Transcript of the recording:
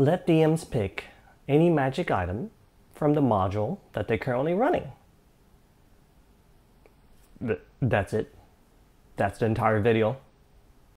let DMs pick any magic item from the module that they're currently running. That's it. That's the entire video.